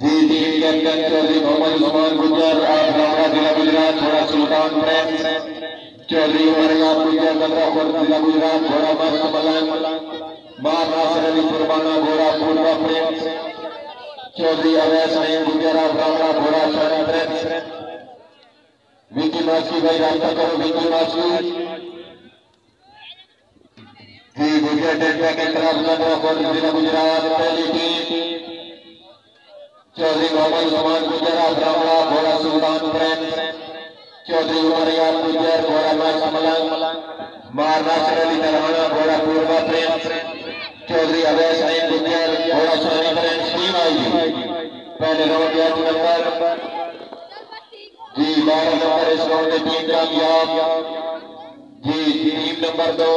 جی چودھری ضلع گجرات گھوڑا مست ناصر علی گھوڑا پوروا چودھری اویس نعیم گھوڑا وکی ماسکی بھائی رابطہ کرو وکی ماسکی جی کے طرف بندرا خورد ضلع گجرات پہلی ٹیم چودھری محمد عثمان گجر ابراہمڑا گھوڑا سلطان پرنس چودھری عمر یاد گجر گھوڑا ماش ملنگ، مار ناصر علی درہانہ گھوڑا پوروا پرنس چودھری اویس نعیم گجر گھوڑا شانی پرنس ٹیم آئی جی۔ پہلے راؤنڈ یاد نمبر۔ جی بارہ نمبر اس راؤنڈ میں ٹیم کامیاب۔ جی ٹیم نمبر دو۔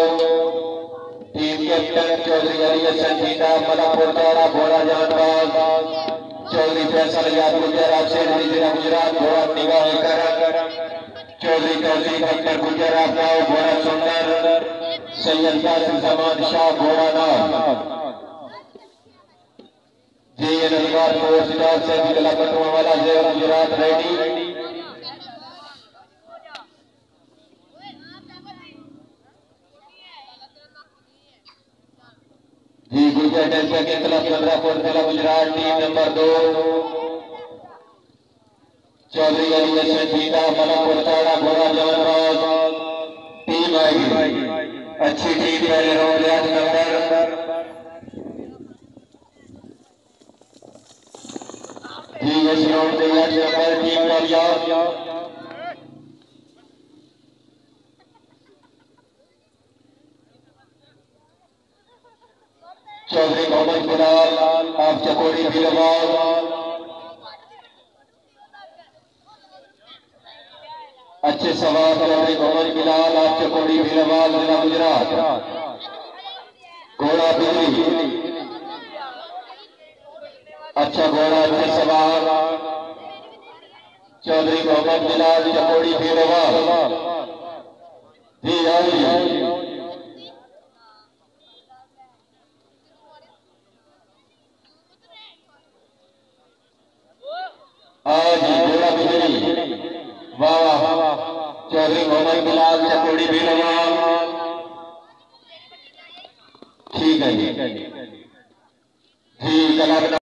ٹیم کیپٹن چودھری علی حسن جیتا ملا پور چارا گھوڑا جان باز۔ چودھری فیصل یاد گجر آپ سے علی ضلع گجرات گھوڑا نگاہ کرم چودھری توفیق اکبر گجر آپ ناؤ گھوڑا سندر۔ سید قاسم زمان شاہ گھوڑا نام جی یہ نظار فورس اسٹاف سے ضلع کٹوا والا زیر گجرات، ریڈی۔ جی گجر کے خلاف پندرہ فوٹ ضلع گجرات ٹیم نمبر دو چودھری علی حسن جیتا ملا پورچاڑا گھوڑا جان باز ٹیم آئی اچھی ٹیم پہلے راؤنڈ یاد نمبر جی اس راؤنڈ میں یاد نمبر ٹیم کامیاب چودھری محمد بلال آپ چکوڑی بیربال اچھے سوال چودھری محمد بلال آپ چکوڑی بیربال ضلع گجرات۔ گھوڑا بجلی۔ اچھا گھوڑا، اچھے سوال۔ چودھری محمد بلال چکوڑی بیربال جی۔, ہاں جی۔ چوڌري محمد بلال چڪوڙي به رمان ٺيڪ آهي. ٺيڪ آهي.